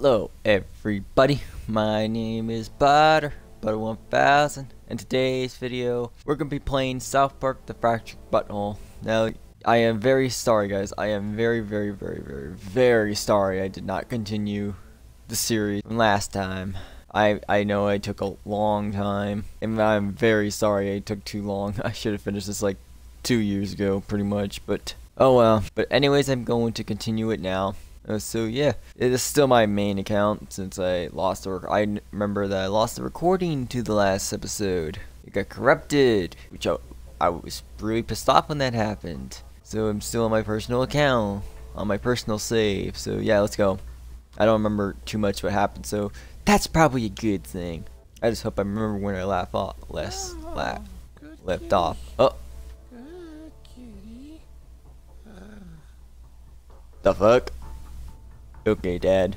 Hello everybody, my name is Butter, Butter1000, and today's video, we're going to be playing South Park The Fractured But Whole. Now, I am very sorry guys, I am very very very very very sorry I did not continue the series from last time. I, I know I took a long time, and I'm very sorry I took too long. I should have finished this like two years ago, pretty much, but oh well. But anyways, I'm going to continue it now. Uh, so yeah, it is still my main account since I lost the. I remember that I lost the recording to the last episode. It got corrupted, which I, I was really pissed off when that happened. So I'm still on my personal account, on my personal save. So yeah, let's go. I don't remember too much what happened, so that's probably a good thing. I just hope I remember when I laugh off, less laugh, left off. Oh. The fuck? Okay, Dad.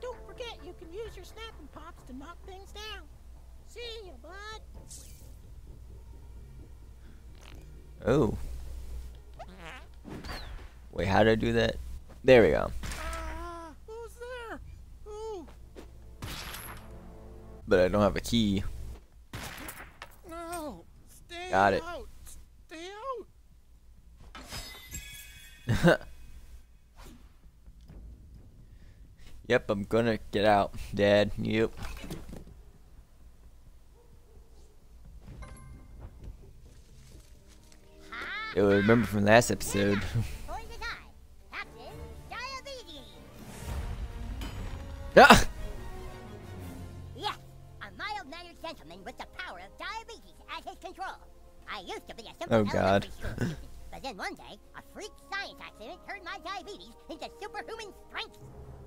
Don't forget you can use your snapping pops to knock things down. See you, bud. Oh. Wait, how do I do that? There we go. Ah, who's there? Ooh, But I don't have a key. no. Stay Got it. out. Stay out. Yep, I'm gonna get out, Dad. Yep. Yo, remember from last episode. Going to die. Captain Diabetes. ah! Yes, a mild-mannered gentleman with the power of diabetes at his control. I used to be a simple Oh, God. student, but then one day, a freak science accident turned my diabetes into superhuman strength.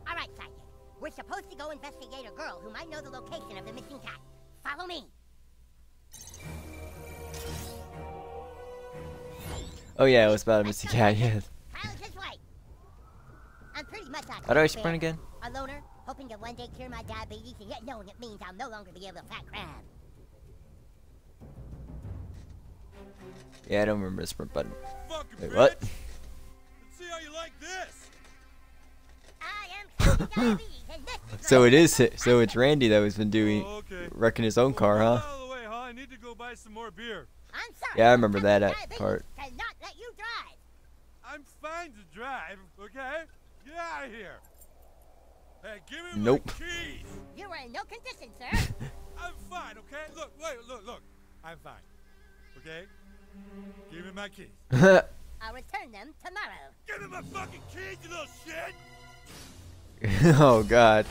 All right, Sidekick. We're supposed to go investigate a girl who might know the location of the missing cat. Follow me. Oh yeah, it was about a missing cat. Yeah. How's this way? I'm pretty much How do I a sprint bear. again? A loner, hoping to one day cure my diabetes, and yet knowing it means I'll no longer be able to fat crab. Yeah, I don't remember the sprint button. Wait, what? Let's see how you like this. So it is. So it's Randy that was been doing Oh, okay. wrecking his own car, huh? Out of the way, huh? I need to go buy some more beer. I'm sorry. Yeah, I remember that, Captain part. Cannot let you drive. I'm fine to drive, okay? Get out of here. Hey, give me Nope. my keys. You are in no condition, sir. I'm fine, okay? Look, wait, look, look. I'm fine. Okay? Give me my keys. I'll return them tomorrow. Give me my fucking keys, you little shit. oh God,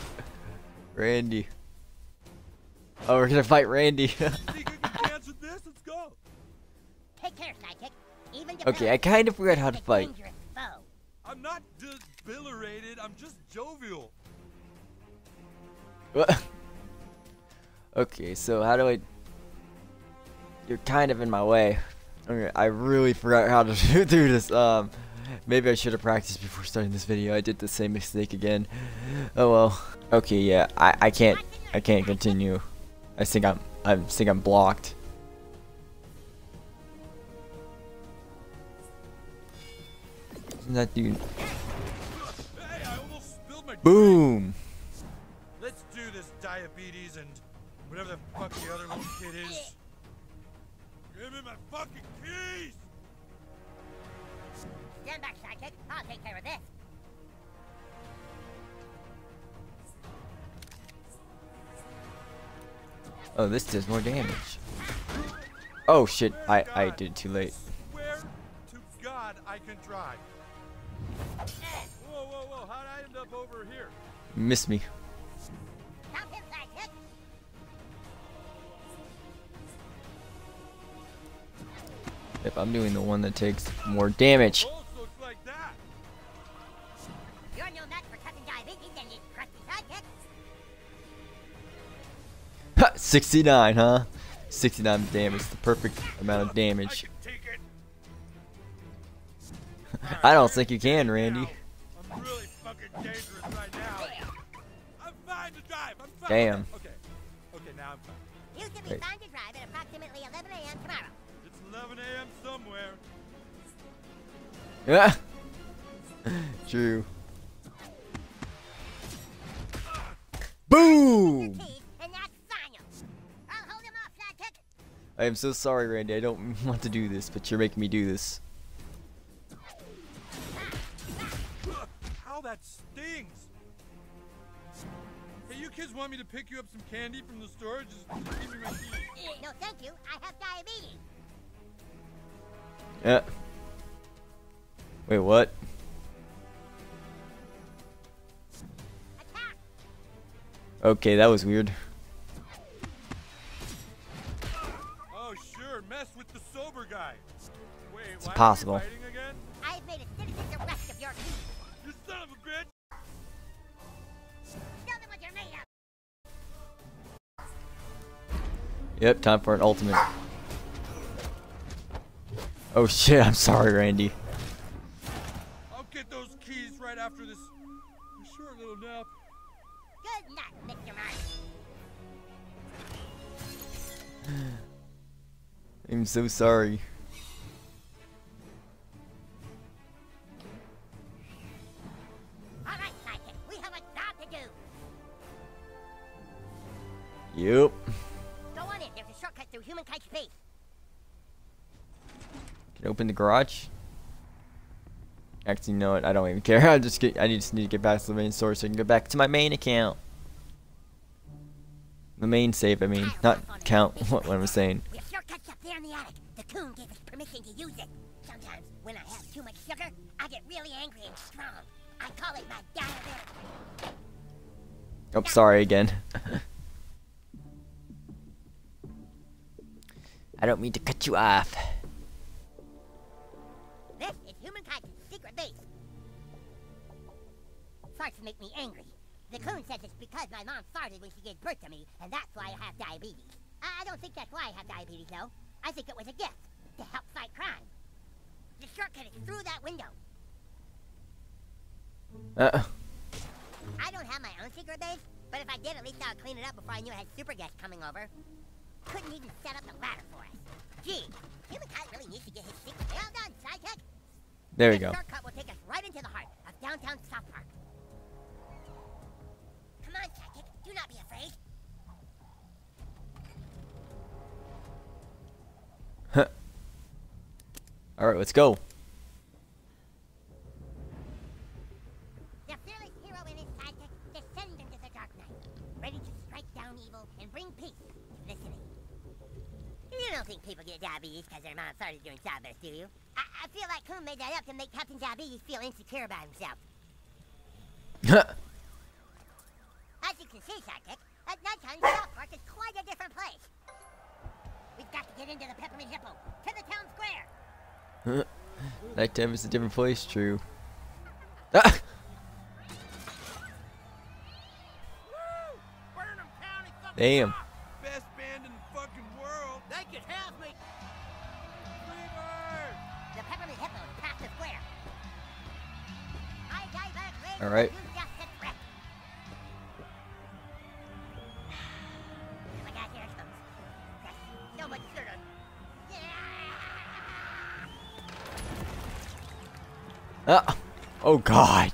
Randy. Oh, we're gonna fight Randy. Think I can dance with this? Let's go. Take care, sidekick. Even okay, I kind of forgot how to fight. I'm not debilitated. I'm just jovial. What? okay, so how do I? You're kind of in my way. Okay, I really forgot how to do this. Um, maybe I should have practiced before starting this video. I did the same mistake again. Oh well. Okay, yeah, I I can't I can't continue. I think I'm I think I'm blocked. Isn't that dude? Hey. Boom. Let's do this, diabetes and whatever the fuck the other little kid is. Give me my fucking I'll take care of this. Oh, this does more damage. Oh shit, I I did too late. Swear to God I can drive. Whoa, whoa, whoa, how'd I end up over here? You me. Stop. If I'm doing the one that takes more damage. 69, huh? 69 damage, the perfect amount of damage. can take it. I don't think you can, Randy. I'm really fucking dangerous right now. I'm fine to drive. I'm fine. Damn. Okay. Okay, now I'm fine. You should be Wait. fine to drive at approximately 11 a.m. tomorrow. It's 11 a.m. somewhere. Yeah. True. I am so sorry, Randy. I don't want to do this, but you're making me do this. How that stings! Hey, you kids want me to pick you up some candy from the store? Just give me my key. Eh, no, thank you. I have diabetes. Yeah. Wait, what? Attack! Okay, that was weird. Guy. Wait, It's why impossible. Are we fighting again? I've made a citizen's arrest of your keys. You son of a bitch! Tell them what you're made of. Yep, time for an ultimate. Oh shit, I'm sorry, Randy. I'll get those keys right after this short little nap. Good night, I'm so sorry. All right, Sidekick. We have a job to do. Yep. Go on in. There's a shortcut through human kite space. Can open the garage? Actually, you know what? I don't even care. I just get. I just need to get back to the main source so I can go back to my main account. The main save. I mean, not count. What, what I'm saying. We have shortcuts up there in the attic. The coon gave us permission to use it. Sometimes, when I have too much sugar, I get really angry and strong. I call it my diabetic. Oh, sorry again. I don't mean to cut you off. This is Human Kite's secret base. Farts make me angry. The coon says it's because my mom farted when she gave birth to me, and that's why I have diabetes. I don't think that's why I have diabetes, though. I think it was a gift to help fight crime. The shortcut is through that window. Uh, I don't have my own secret base, but if I did, at least I would clean it up before I knew I had super guests coming over. Couldn't even set up the ladder for us. Gee, Human Kite really needs to get his secret. Well done, Sidekick. there we go. shortcut will take us right into the heart of downtown South Park. Come on, Sidekick. Do not be afraid. You don't think people get diabetes because their mom started doing childbirth, do you? I, I feel like Coon made that up to make Captain Diabetes feel insecure about himself. As you can see, Sidekick, at nighttime, South Park is quite a different place. We've got to get into the Peppermint Hippo, to the town square. Nighttime is a different place. True. Ah! Burnham County fucking Damn. rock. Best band in the fucking world. They could have me. Freebird! The Oh God.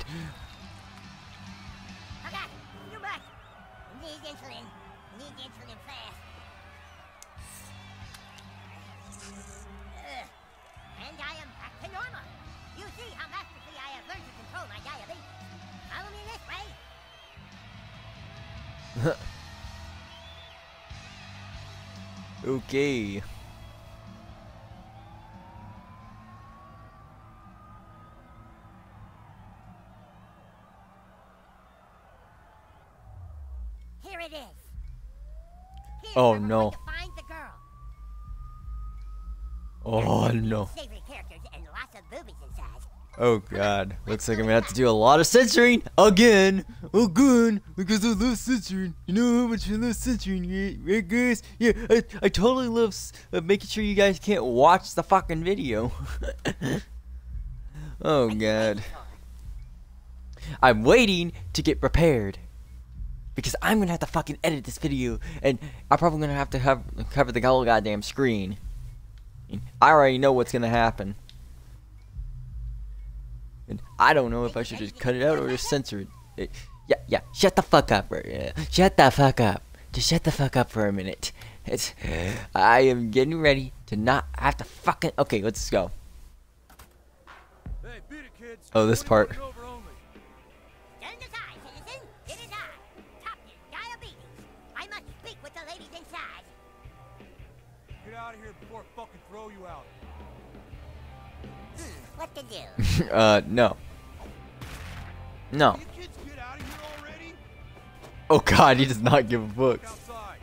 Oh, no. find the girl. Oh no. Savory characters and lots of boobies inside. Oh God. Looks like I'm gonna have to do a lot of censoring again. Again. Because I love censoring. You know how much I love censoring, right, right guys? Yeah, I, I totally love uh, making sure you guys can't watch the fucking video. oh God. I'm waiting to get prepared. Because I'm gonna have to fucking edit this video, and I'm probably gonna have to have cover the whole goddamn screen. I already know what's gonna happen. And I don't know if I should just cut it out or just censor it. it yeah, yeah, shut the fuck up, bro. Yeah. Shut the fuck up. Just shut the fuck up for a minute. It's, I am getting ready to not have to fucking. Okay, let's go. Hey, beat it, kids. Oh, this part. To do? uh, no. No. You kids get out of here already? Oh god, he does not give a Look fuck. outside.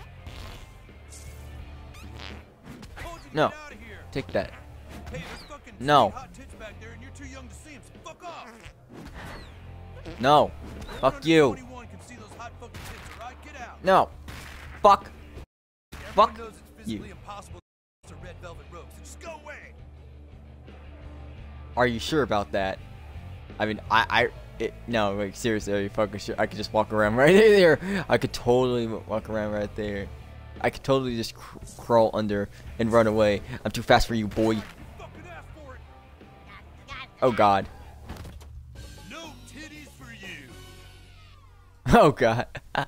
Told you to No. Get out of here. Take that. Hey, No. hot tits back there and you're too young to see 'em, so fuck. No. Fuck you. under 21 can see those hot fucking tits, all right? Get out. No. Fuck. Everyone Fuck it's physically you. Are you sure about that? I mean, I, I, it, no, like seriously, are you fucking sure? I could just walk around right there. I could totally walk around right there. I could totally just cr crawl under and run away. I'm too fast for you, boy. Fucking ask for it. Oh god. No titties for you. Oh god. We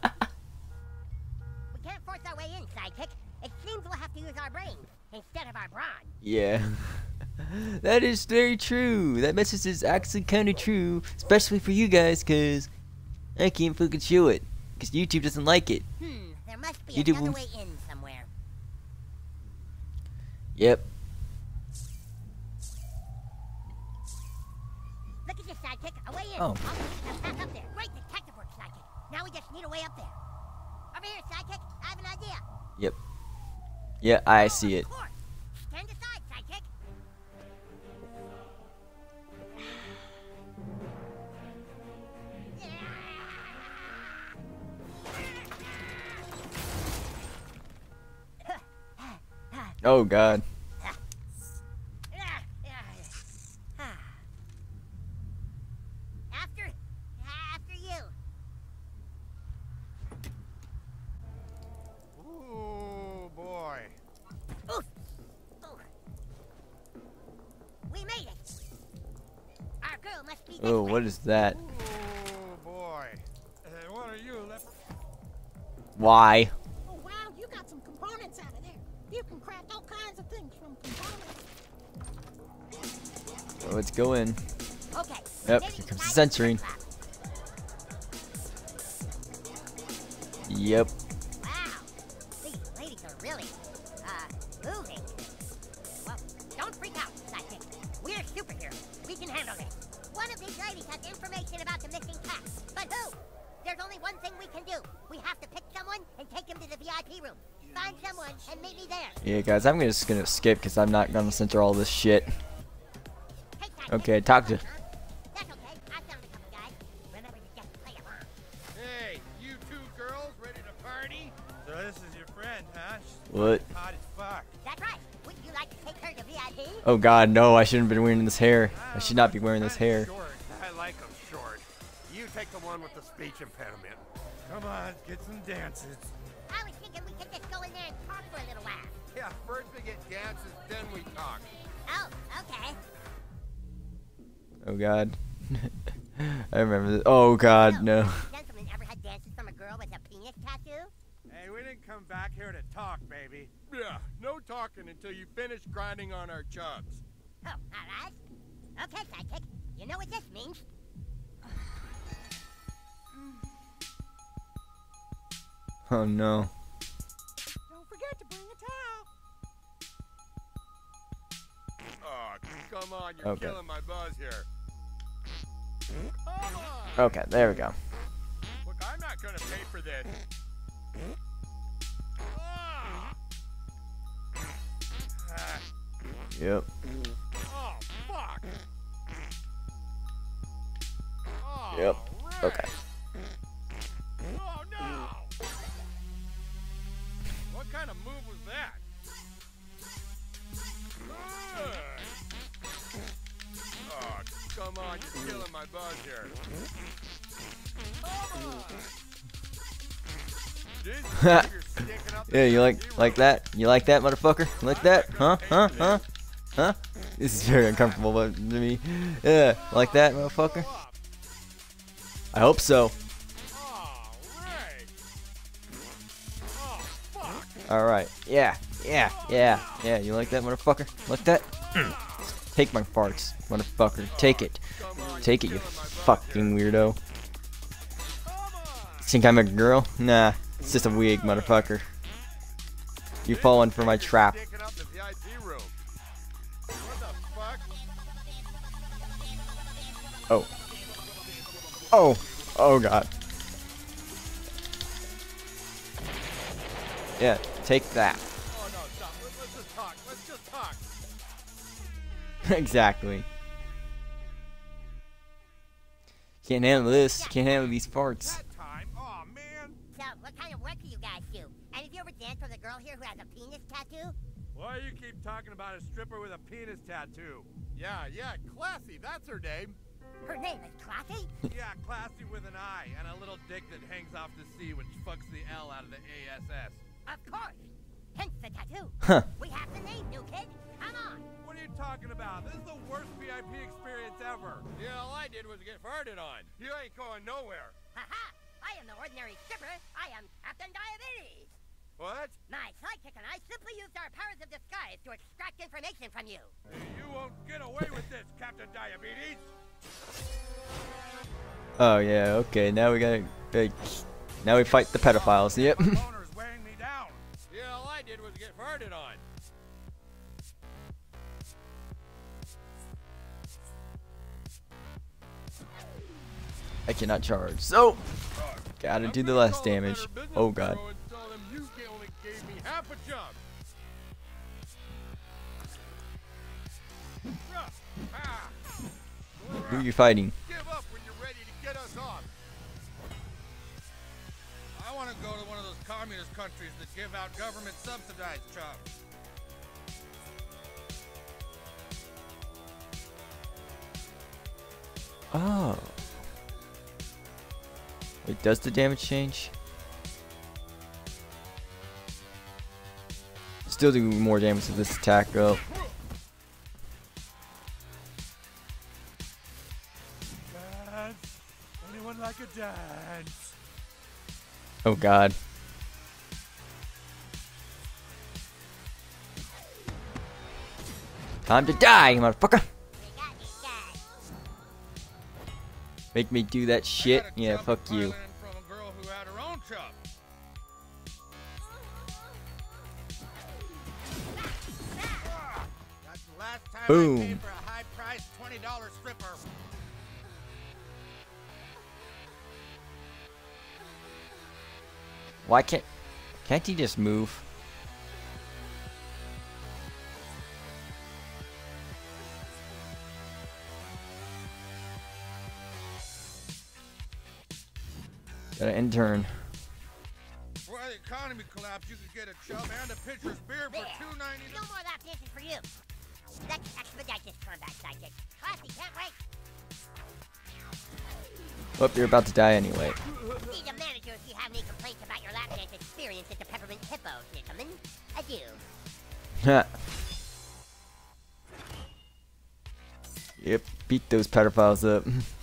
can't force our way in, sidekick. It seems we'll have to use our brains instead of our brawn. yeah. that is very true. That message is actually kind of true, especially for you guys, cause I can't fucking show it, cause YouTube doesn't like it. Hmm, there must be You do- another way in somewhere. Yep. Look at this, sidekick. A way in. Oh. Put up there. Great detective work, sidekick. Now we just need a way up there. Over here, sidekick. I have an idea. Yep. Yeah, I see it. Course. Oh god. After, after you. Ooh, boy. Oof. Ooh. We made it. Our girl must be Oh, what is that? Ooh, boy. Uh, what are you, left? Why? Let's go in. Okay. Yep, here comes the censoring. Yep. Wow. These ladies are really, uh, moving. Well, don't freak out, sidekick. We're superheroes. We can handle this. One of these ladies has information about the missing cat. But who? There's only one thing we can do. We have to pick someone and take him to the VIP room. Find someone and meet me there. Yeah, guys, I'm just gonna skip because I'm not gonna censor all this shit. Hey, sidekick. Okay, talk to- Huh? That's okay. I found a couple guys. Remember to just play along. Hey, you two girls ready to party? So this is your friend, huh? She's What? hot as fuck. That's right. Would you like to take her to VIP? Oh god, no, I shouldn't have been wearing this hair. I should not be oh, wearing this hair. Short. I like them short. You take the one with the speech impediment. Come on, get some dances. I was thinking we could just go in there and talk for a little while. Yeah, first we get dances, then we talk. Oh, okay. Oh god. I remember this. Oh god, no. have Gentlemen, ever had dances from a girl with a penis tattoo? Hey, we didn't come back here to talk, baby. Yeah, no talking until you finish grinding on our chubs. Oh, all right. Okay, sidekick. You know what this means? Oh no. On, you're Okay. killing my buzz here. Okay, there we go. Look, I'm not gonna pay for this. Ah. Ah, Yep. oh, fuck. Yep. Okay. Oh no! What kind of move was that? Come on, you're killing my buzz here. Come on! This finger's sticking up Yeah, you like like that? You like that, motherfucker? Like that? Huh? Huh? Huh? Huh? This is very uncomfortable but to me. Yeah, like that, motherfucker? I hope so. Alright. Yeah. Yeah. Yeah. Yeah. You like that, motherfucker? Like that? Take my farts, motherfucker. Take it. Take it, you fucking weirdo. Think I'm a girl? Nah. It's just a wig, motherfucker. You falling for my trap. Oh. Oh. Oh god. Yeah, take that. exactly. Can't handle this. Can't handle these farts. That time. Oh man. So, what kind of work do you guys do? And have you ever danced with a girl here who has a penis tattoo? Why do you keep talking about a stripper with a penis tattoo? Yeah, yeah. Classy. That's her name. Her name is Classy? Yeah, classy with an I and a little dick that hangs off the C which fucks the L out of the ASS. Of course. Hence the tattoo. Huh. We have the name, new kid. Come on. What are you talking about? This is the worst VIP experience ever. Yeah, all I did was get farted on. You ain't going nowhere. Ha ha! I am the ordinary stripper. I am Captain Diabetes. What? My sidekick and I simply used our powers of disguise to extract information from you. You won't get away with this, Captain Diabetes. Oh yeah, okay, now we gotta like, now we fight the pedophiles, yep. Boner's weighing me down. Yeah, all I did was get farted on. I cannot charge. So gotta do the less damage. Oh god. Bureau and tell them you only gave me half a job. Who are you fighting? give up when you're ready to get us off. I want to go to one of those communist countries that give out government subsidized jobs. Oh. Wait, does the damage change? Still do more damage to this attack though. Dance. Anyone like a dance? Oh god. Time to die, you motherfucker! Make me do that shit? Yeah, fuck you. From a girl who had her own chub. That's the last time I Boom. paid for a high-priced $20 stripper. Why can't... Can't he just move? Intern. Before the economy collapsed, you could get a chub and a pitcher's beer for There. $2.99. No more lap dances for you. Let's expedite this combat, sidekick. Classy, can't wait. Oh, you're about to die anyway. See the manager if you have any complaints about your lap dance experience at the Peppermint Hippo, gentlemen. Adieu. Ha. yep, beat those pedophiles up.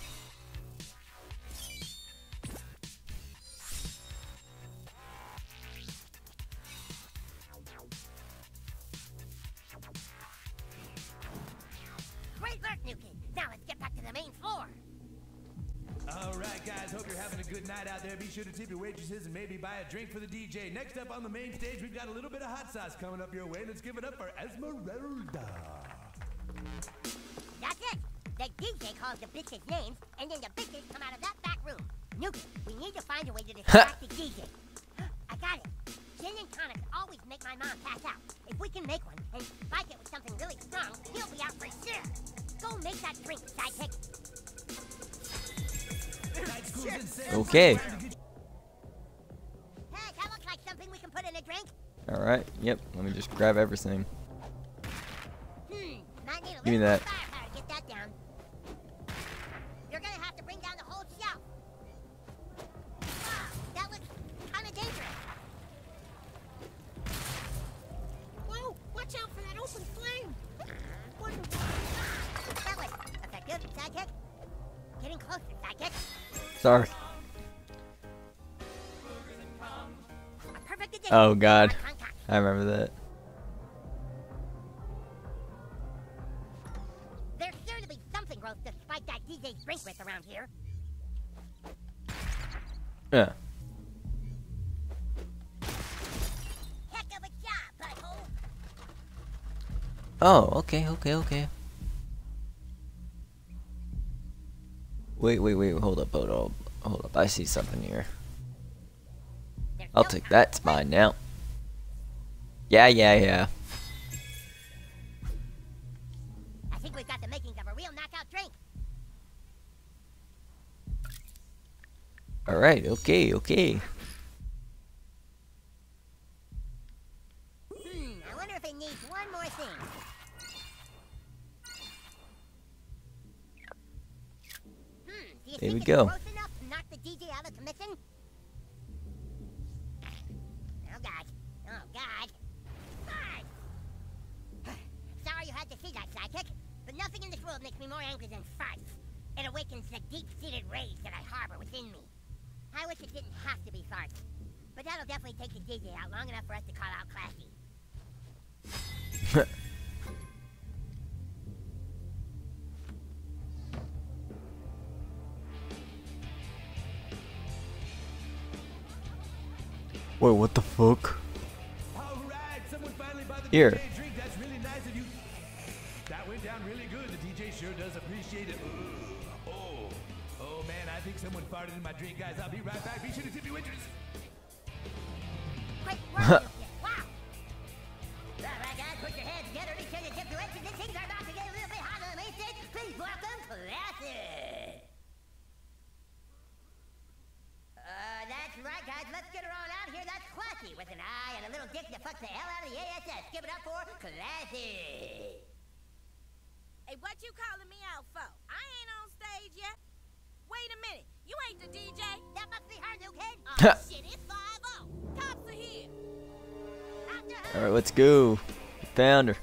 on the main stage, we've got a little bit of hot sauce coming up your way. Let's give it up for Esmeralda. That's it. The DJ calls the bitches names, and then the bitches come out of that back room. Nuke, we need to find a way to distract the DJ. I got it. Gin and tonics always make my mom pass out. If we can make one and spike it with something really strong, he'll be out for sure. Go make that drink, sidekick. Night school's in session. Okay. Drink. Alright, yep, let me just grab everything. Hmm, might need a Give me that. get that down. You're gonna have to bring down the whole shelf. Wow, that looks kinda dangerous. Whoa, watch out for that open flame. Wonder That was effective, sidekick. Getting closer, sidekick. Sorry. A perfect addition Oh, God. I remember that. There's sure to be something gross to spike that DJ's drink with around here. Yeah. Heck of a job. Oh, okay, okay, okay. Wait, wait, wait, hold up, hold up, hold up. I see something here. I'll take that. to mine now. Yeah, yeah, yeah. I think we've got the makings of a real knockout drink. Alright, okay, okay. Hmm, I wonder if it needs one more thing. Hmm, There we go. Nothing in this world makes me more angry than farts. It awakens the deep-seated rage that I harbor within me. I wish it didn't have to be farts, but that'll definitely take the DJ out long enough for us to call out Classy. Wait, what the fuck? All right, someone finally bought the Here. Farted in my drink, guys. I'll be right back. Be sure to tip your waitress. Go. Found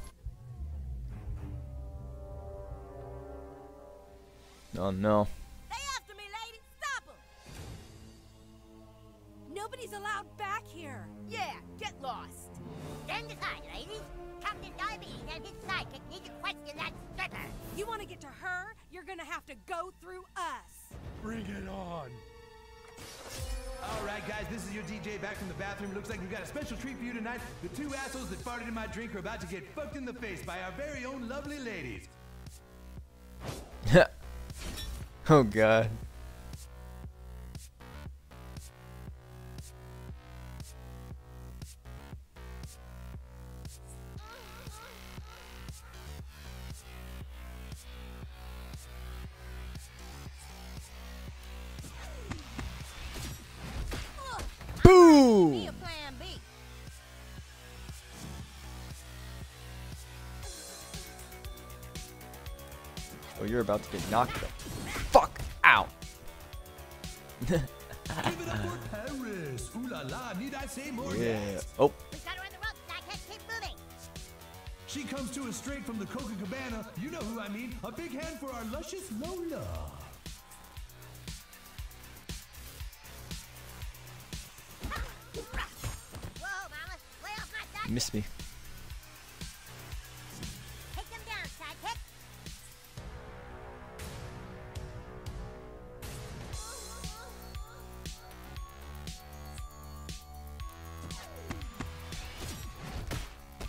drink are about to get fucked in the face by our very own lovely ladies. oh god. Oh, you're about to get knocked the fuck out. Give it up for Paris. Ooh la la, need I say more? Yeah. Yes. Oh, We got her on the ropes, sidekick. Keep moving. She comes to us straight from the Copacabana. You know who I mean. A big hand for our luscious Lola. Whoa, mama. Way off my side. you missed me.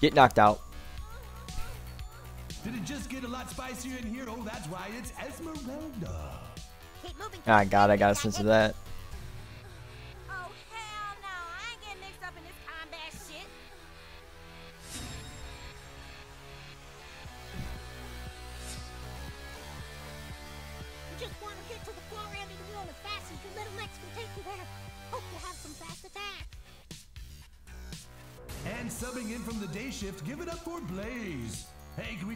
Get knocked out. Did it just get a lot spicier in here? Oh, that's why it's Esmeralda. Keep moving. Ah, God, I got a sense of that.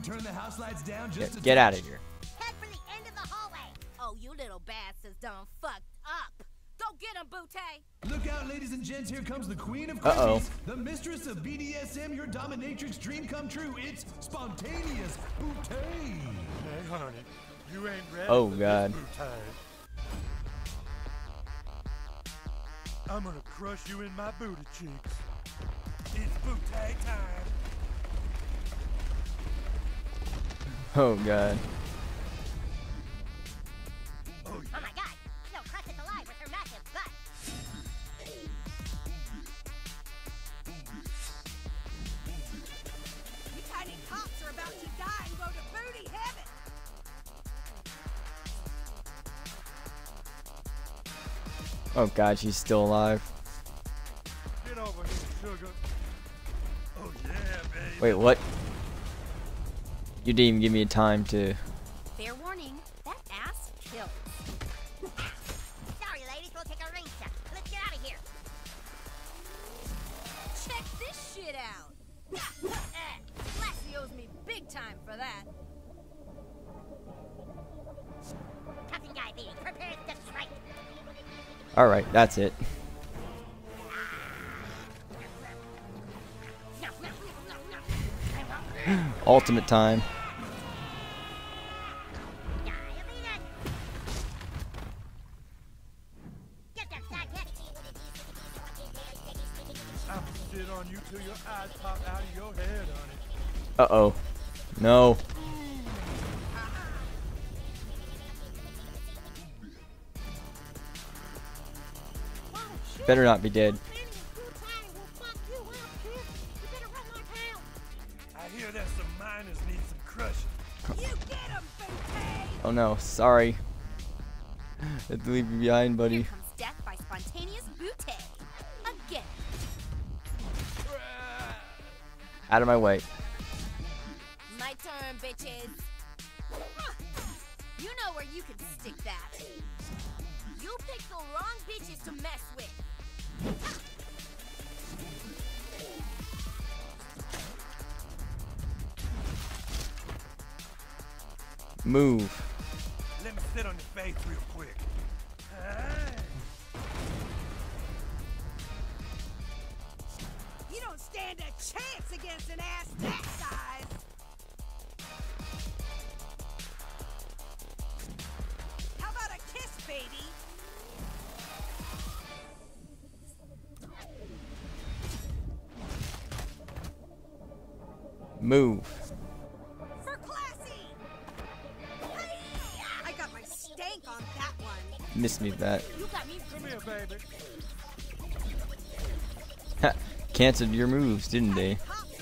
We turn the house lights down just Get, a get out of here. Head for the end of the hallway. Oh, you little bastards done fucked up. Go get him, Butte. Look out, ladies and gents, here comes the queen of Uh-oh. quickies, the mistress of BDSM, your dominatrix dream come true. It's spontaneous Bootay. Hey, honey, you ain't ready Oh, God. I'm gonna crush you in my booty cheeks. It's bootay time. Oh god. Oh my god, Snow crushes alive with her massive butt. You tiny cops are about to die and go to booty heaven. Oh god, she's still alive. Get over here, sugar. Oh yeah, baby. Wait, what? You didn't even give me a time to. Fair warning, that ass kills. Sorry, ladies, we'll take a ring shot. Let's get out of here. Check this shit out. Classy owes me big time for that. Captain Diabetes, prepare to strike. Alright, that's it. Ultimate time. Better not be dead. I hear that some miners need some crushing. You get him, Bootay! Oh no, sorry. Had to leave you behind, buddy. comes death by spontaneous bootay. Again. Out of my way. One. Me with that. You got me. Come here. Ha, Canceled your moves, didn't they? Cops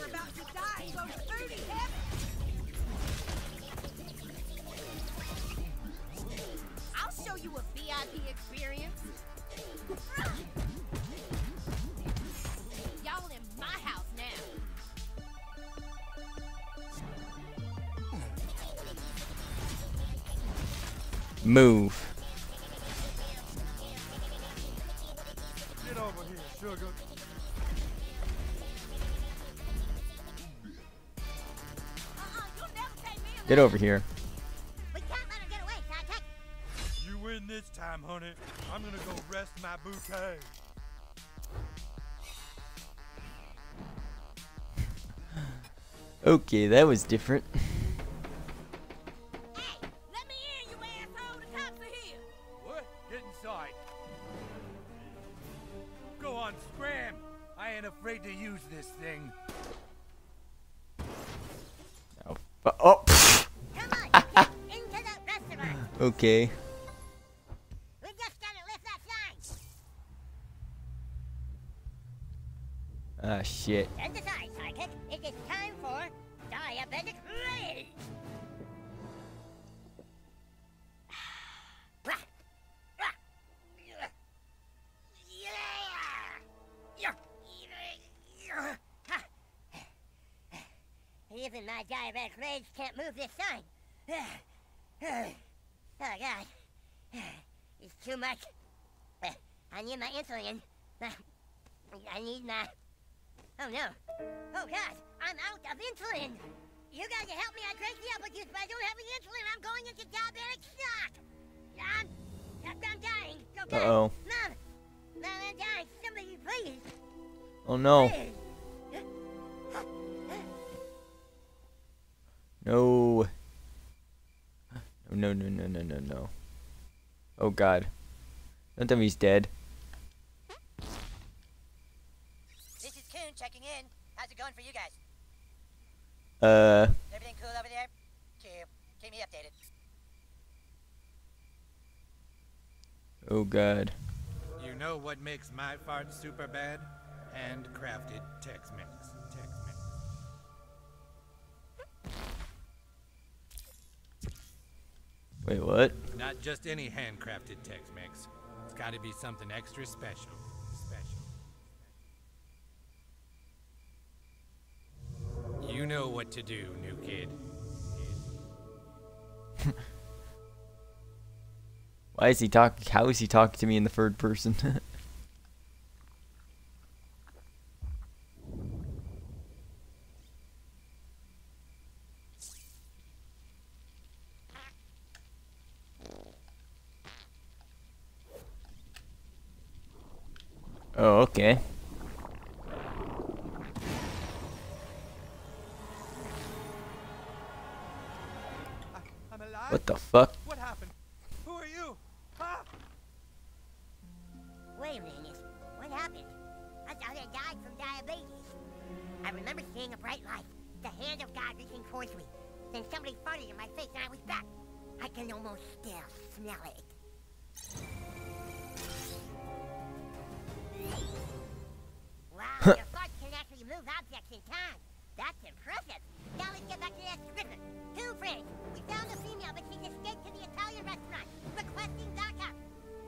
Get over here. We can't let her get away, sidekick. You win this time, honey. I'm gonna go rest my bouquet. Okay, that was different. Okay. Oh no. Oh God, I'm out of insulin. You guys help me. I drank the apple juice, but I don't have any insulin. I'm going into diabetic shock. I'm, I'm dying. Okay. Uh-oh. Mom, Mom, I'm dying. Somebody, please. Oh no. Please. No. No, no, no, no, no, no. Oh god. Don't tell me he's dead. This is Coon checking in. How's it going for you guys? Uh, Everything cool over there? Keep, keep me updated. oh god. You know what makes my fart super bad? Handcrafted Tex-Mex. Tex-Mex. Wait, what? Not just any handcrafted Tex-Mex. It's got to be something extra special. Special. You know what to do, new kid. Why is he talking? How is he talking to me in the third person? oh, okay. What the fuck? What happened? Who are you? Ah! Wait a minute. What happened? I thought I died from diabetes. I remember seeing a bright light, the hand of God reaching towards me. Then somebody farted in my face and I was back. I can almost still smell it. Wow, your fart can actually move objects in time. That's impressive. Now let's get back to that stripper. Two friends. We found the female, but she's escaped to the Italian restaurant, requesting backup.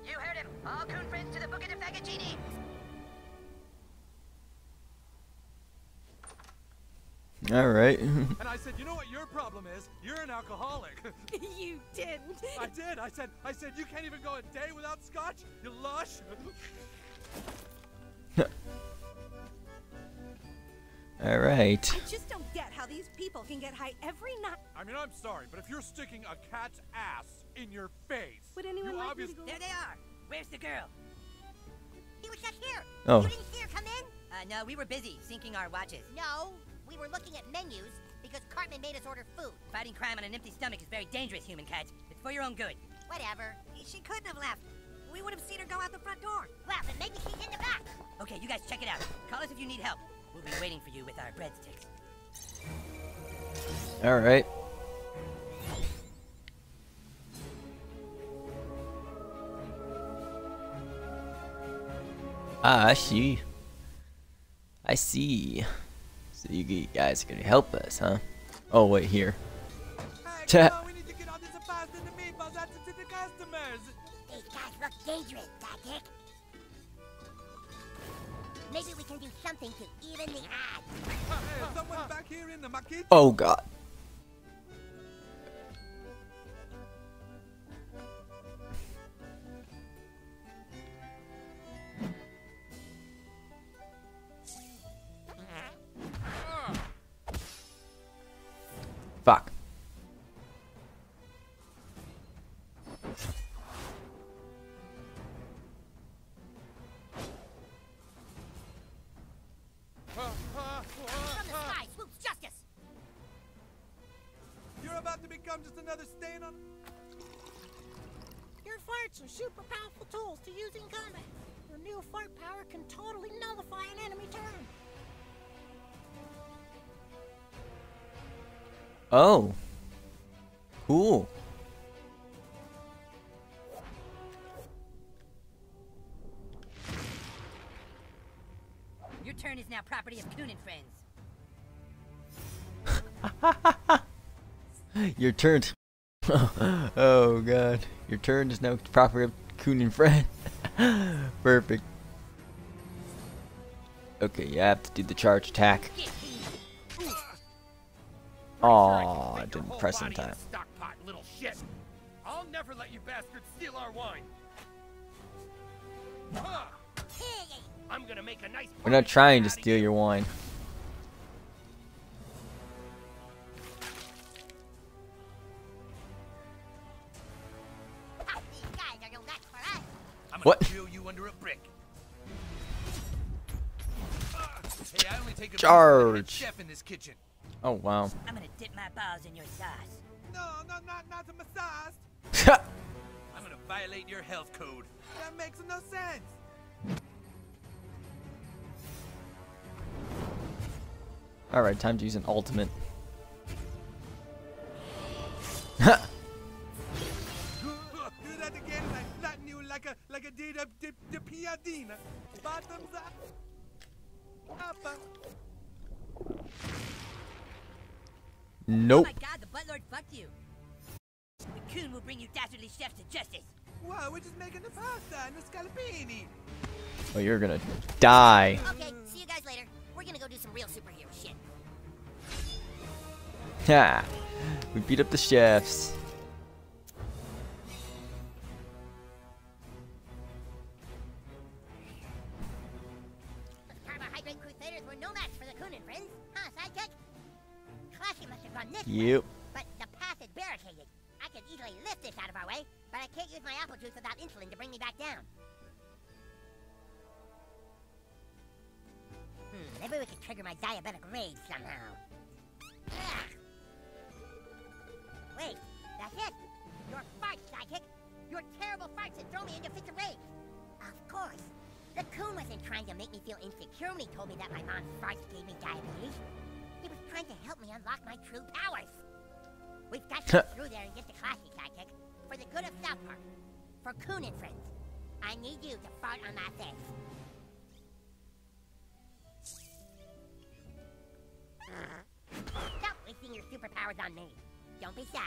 You heard him. All coon friends to the Book of the Fagaggini. All right. And I said, you know what your problem is? You're an alcoholic. you didn't. I did. I said, I said you can't even go a day without scotch. You lush. All right. I just don't get how these people can get high every night. I mean, I'm sorry, but if you're sticking a cat's ass in your face, Would anyone you like me obvious- to go? There they are. Where's the girl? He was just here. Oh. You didn't see her come in? Uh, no, we were busy syncing our watches. No, we were looking at menus because Cartman made us order food. Fighting crime on an empty stomach is very dangerous, Human Kite's. It's for your own good. Whatever. She couldn't have left. We would have seen her go out the front door. Well, then maybe she's in the back. Okay, you guys check it out. Call us if you need help. We'll be waiting for you with our breadsticks. All right. Ah, I see. I see. So you guys are gonna help us, huh? Oh, wait, here. Hey, Cha- we need to get all this pasta and the meatballs out to the customers. These guys look dangerous, Dick. Maybe we can do something to even the odds. Hey, is Oh. Cool. Your turn is now property of Coon and Friends. Your turn. oh god. Your turn is now property of Coon and Friend. Perfect. Okay, you have to do the charge attack. Aw, I didn't press in time. Stockpot, little shit. I'll never let you bastards steal our wine. Huh. I'm gonna make a nice. We're not trying to steal your wine. Oh, these guys are no match for us. I'm gonna What? drill you under a brick. Hey, I only take a Charge. Chef in this kitchen. Oh wow. I'm gonna dip my balls in your sauce. No, no, not not a massage. I'm gonna violate your health code. That makes no sense. Alright, time to use an ultimate. Nope. Oh my god, the buttlord fucked you. The coon will bring you dastardly chefs to justice. Wow, we're just making the pasta and the scallopini. Oh, you're gonna die. Okay, see you guys later. We're gonna go do some real superhero shit. Ha! We beat up the chefs. Those carbohydrate crusaders were no match for the Coon and friends, huh, sidekick? Classy must have gone this way. But the path is barricaded. I could easily lift this out of our way, but I can't use my apple juice without insulin to bring me back down. Hmm, maybe we could trigger my diabetic rage somehow. Ugh. Wait, that's it! Your farts, sidekick! Your terrible farts that throw me into fits of rage! Of course! The coon wasn't trying to make me feel insecure when he told me that my mom's farts gave me diabetes. Trying to help me unlock my true powers. We've got to get through there and get the classy sidekick. For the good of South Park. For Coon and friends. I need you to fart on my face. Stop wasting your superpowers on me. Don't be shy.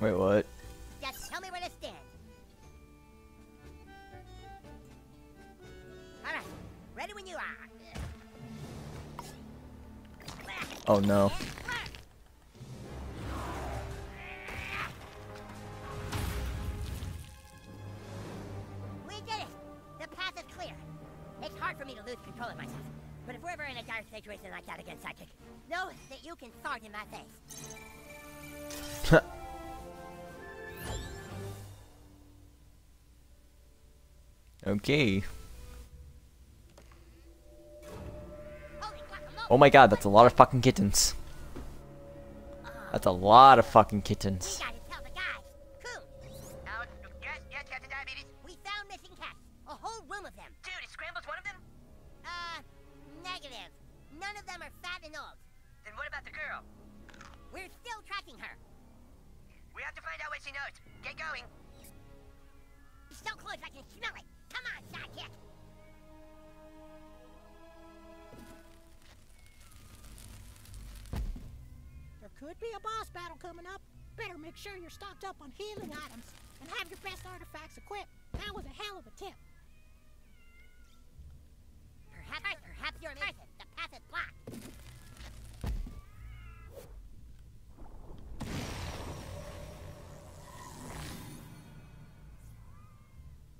Wait, what? Oh no. We did it! The path is clear. It's hard for me to lose control of myself. But if we're ever in a dire situation like that again, Sidekick, know that you can fart in my face. okay. Oh my god, that's a lot of fucking kittens. That's a lot of fucking kittens.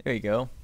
There you go.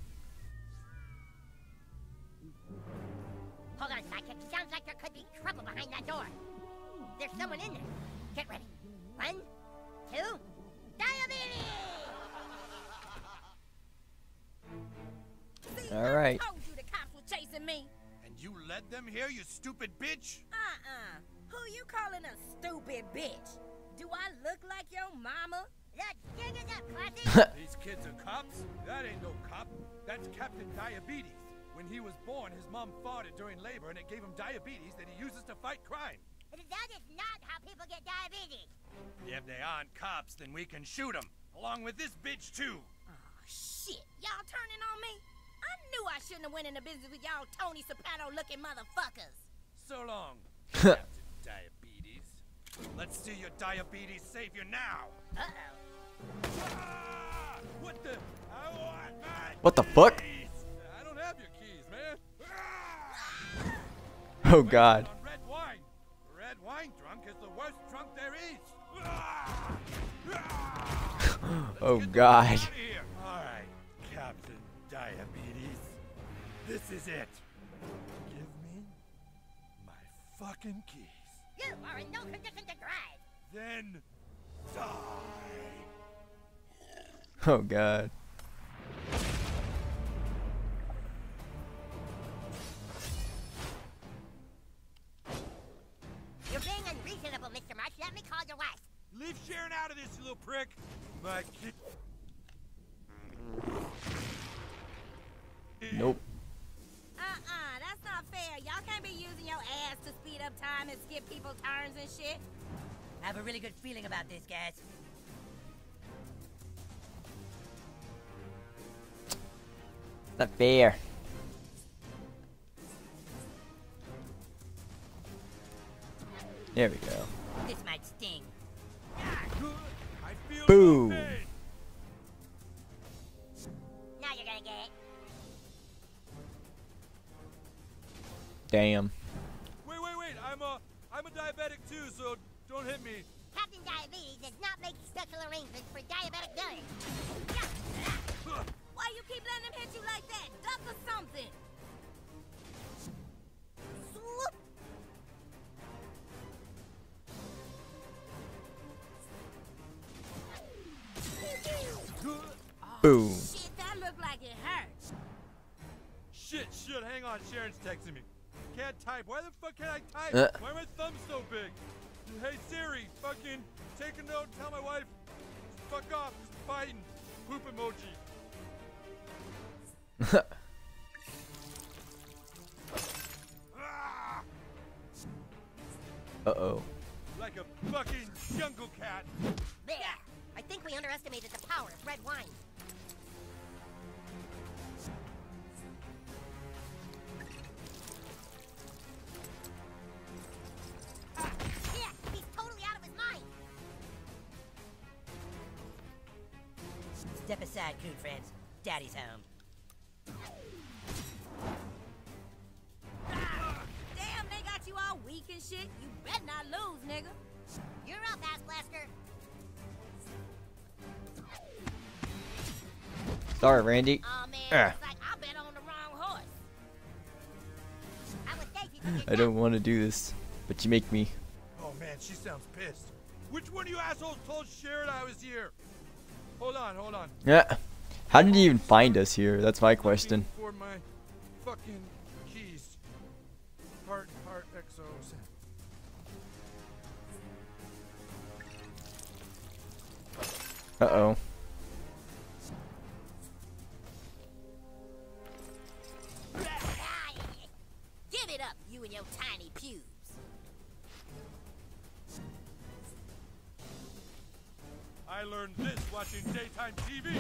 Mom farted during labor and it gave him diabetes that he uses to fight crime. that is not how people get diabetes. If they aren't cops, then we can shoot them. Along with this bitch, too. Oh, shit. Y'all turning on me? I knew I shouldn't have went into business with y'all Tony Soprano-looking motherfuckers. So long, Captain Diabetes. Let's see your diabetes savior now. Uh-oh. Ah! What the? I want my What the fuck? Oh god. Red wine. Red wine drunk is the worst drunk there is. Oh god. fuck outta here. All right, Captain Diabetes. This is it. Give me my fucking keys. You are in no condition to drive. Then die. Oh god. Let me call your wife. Leave Sharon out of this, you little prick. My kid. Nope. Uh-uh, that's not fair. Y'all can't be using your ass to speed up time and skip people's turns and shit. I have a really good feeling about this, guys. Not fair. There we go. This might sting. I feel Boom. no. Now you're gonna get it. Damn. Wait, wait, wait. I'm a, I'm a diabetic too, so don't hit me. Captain Diabetes does not make special arrangements for diabetic dinners. Why you keep letting him hit you like that? Duck or something. Boom. Shit, that looked like it hurts. Shit, shit. Hang on. Sharon's texting me. Can't type. Why the fuck can't I type? Uh. Why are my thumbs so big? Hey Siri, fucking take a note. Tell my wife. Fuck off. Just fighting. Poop emoji. Uh oh. Like a fucking jungle cat. There. I think we underestimated the power of red wine. Step aside, coon friends. Daddy's home. Damn, they got you all weak and shit. You better not lose, nigga. You're up, ass blaster. Sorry, Randy. Oh man, Ah. like I bet on the wrong horse. I would say you I don't want to do this, but you make me. Oh man, she sounds pissed. Which one of you assholes told Sharon I was here? Hold on, hold on. Yeah. How did he even find us here? That's my question. For my fucking keys. Part part XOs. Uh oh. I learned this watching daytime TV.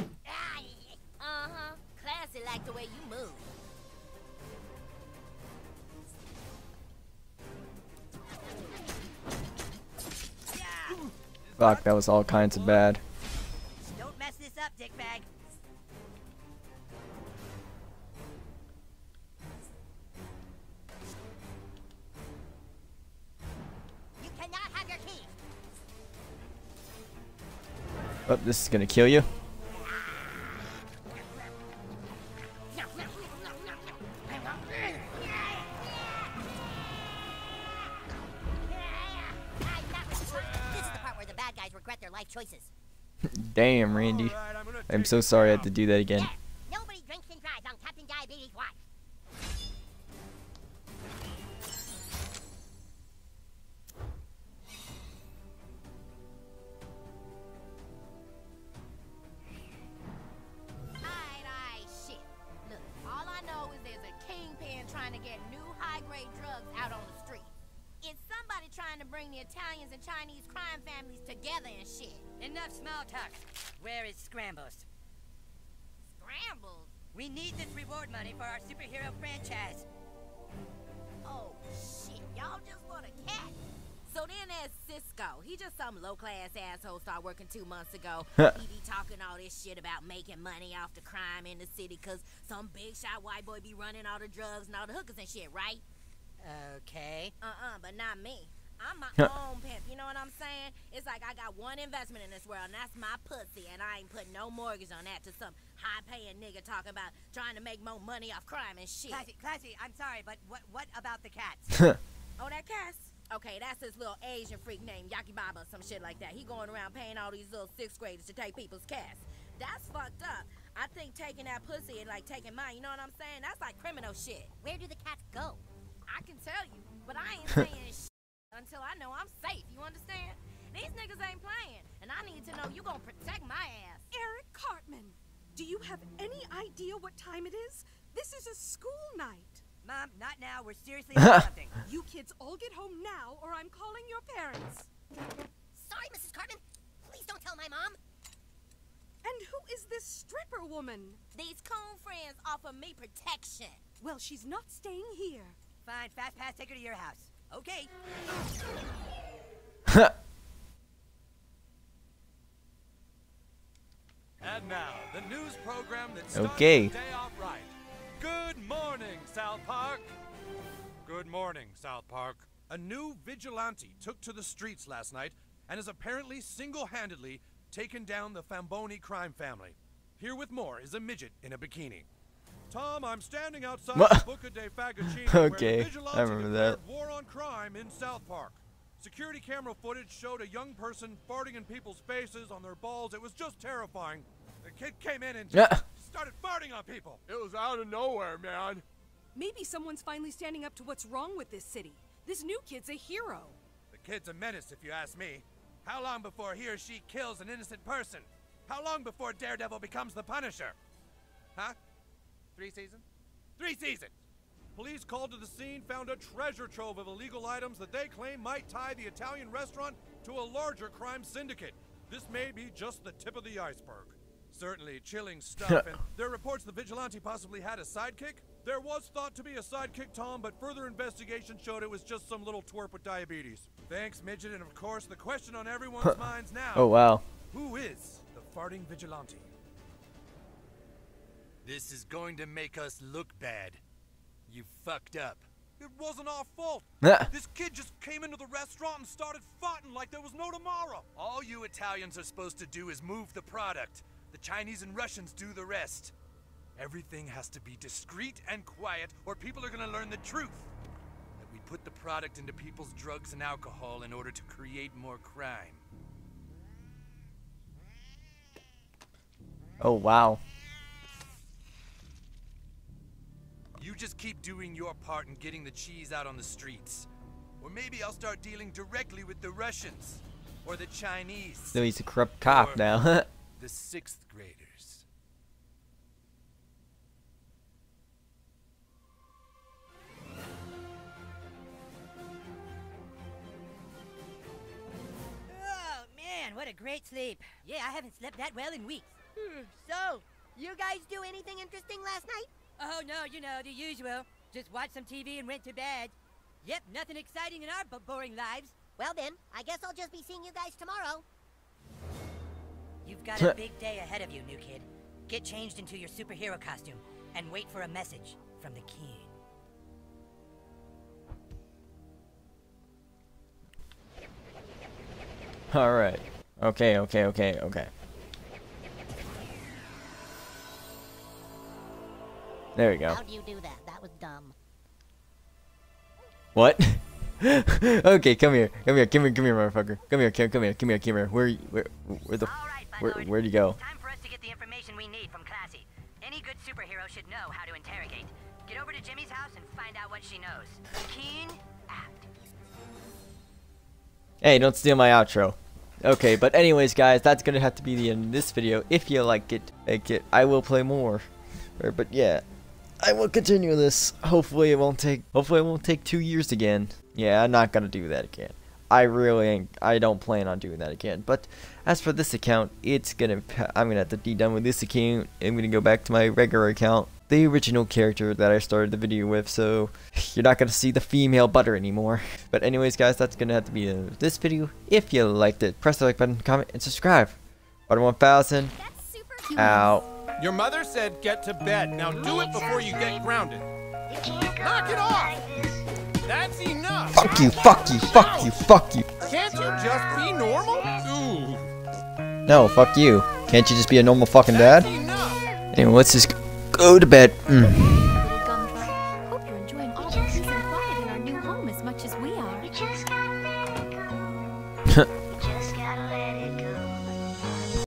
Uh-huh. Classy like the way you move. Fuck, that was all kinds of bad. Oh, this is gonna kill you. This is the part where the bad guys regret their life choices. Damn, Randy. I'm gonna I'm take so sorry I had to do that again. Some low-class asshole started working two months ago. he be talking all this shit about making money off the crime in the city because some big shot white boy be running all the drugs and all the hookers and shit, right? Okay. Uh-uh, but not me. I'm my own pimp, you know what I'm saying? It's like I got one investment in this world, and that's my pussy, and I ain't putting no mortgage on that to some high-paying nigga talking about trying to make more money off crime and shit. Classy, classy, I'm sorry, but what what about the cats? Oh, that Cass? Okay, that's his little Asian freak named Yaki Baba or some shit like that. He going around paying all these little sixth graders to take people's cash. That's fucked up. I think taking that pussy and like taking mine, you know what I'm saying? That's like criminal shit. Where do the cats go? I can tell you, but I ain't saying shit until I know I'm safe. You understand? These niggas ain't playing, and I need to know you gonna protect my ass. Eric Cartman, do you have any idea what time it is? This is a school night. Mom, not now. We're seriously on something. You kids all get home now, or I'm calling your parents. Sorry, Mrs. Cartman. Please don't tell my mom. And who is this stripper woman? These coon friends offer me protection. Well, she's not staying here. Fine, Fastpass, take her to your house. Okay. And now, the news program that starts Okay. the day off right. Good morning, South Park. Good morning, South Park. A new vigilante took to the streets last night and has apparently single-handedly taken down the Famboni crime family. Here with more is a midget in a bikini. Tom, I'm standing outside What? the Buca de Fagocini where Okay, the I vigilante remember declared that. war on crime in South Park. Security camera footage showed a young person farting in people's faces on their balls. It was just terrifying. The kid came in and Yeah. Started farting on people. It was out of nowhere, man. Maybe someone's finally standing up to what's wrong with this city. This new kid's a hero. The kid's a menace, if you ask me. How long before he or she kills an innocent person? How long before Daredevil becomes the Punisher? Huh? Three seasons? Three seasons! Police called to the scene found a treasure trove of illegal items that they claim might tie the Italian restaurant to a larger crime syndicate. This may be just the tip of the iceberg. Certainly chilling stuff, and there are reports the vigilante possibly had a sidekick. There was thought to be a sidekick, Tom, but further investigation showed it was just some little twerp with diabetes. Thanks, Midget, and of course, the question on everyone's minds now. Oh wow. Who is the farting vigilante? This is going to make us look bad. You fucked up. It wasn't our fault. This kid just came into the restaurant and started farting like there was no tomorrow. All you Italians are supposed to do is move the product. The Chinese and Russians do the rest. Everything has to be discreet and quiet, or people are gonna learn the truth. That we put the product into people's drugs and alcohol in order to create more crime. Oh wow. You just keep doing your part in getting the cheese out on the streets. Or maybe I'll start dealing directly with the Russians. Or the Chinese. So he's a corrupt cop now. The sixth graders. Oh, man, what a great sleep. Yeah, I haven't slept that well in weeks. Hmm, so, you guys do anything interesting last night? Oh, no, you know, the usual. Just watched some TV and went to bed. Yep, nothing exciting in our b- boring lives. Well then, I guess I'll just be seeing you guys tomorrow. You've got a big day ahead of you, new kid. Get changed into your superhero costume and wait for a message from the king. All right. Okay. Okay. Okay. Okay. There we go. How'd you do that? That was dumb. What? okay, come here. Come here. Come here. Come here, motherfucker. Come here. Come, come here. Come here. Come here. Where? Where? Where the? Where? Where'd you go? Time for us to get the information we need from Classy. Any good superhero should know how to interrogate. Get over to Jimmy's house and find out what she knows. Coon out. Hey, don't steal my outro. Okay, but anyways, guys, that's gonna have to be the end of this video. If you like it, like it, I will play more. But yeah, I will continue this. Hopefully, it won't take. Hopefully, it won't take two years again. Yeah, I'm not gonna do that again. I really ain't. I don't plan on doing that again. But as for this account, it's gonna I'm gonna have to be done with this account. I'm gonna go back to my regular account, the original character that I started the video with. So you're not gonna see the female butter anymore. But anyways, guys, that's gonna have to be uh, this video. If you liked it, press the like button, comment, and subscribe. Butter 1000. Out. Your mother said get to bed. Now do it before you get grounded. Knock it off! That's enough! Fuck you, fuck you, fuck you, fuck you. Can't you just be normal? Ooh, No, fuck you. Can't you just be a normal fucking dad? Anyway, let's just go to bed. Mm.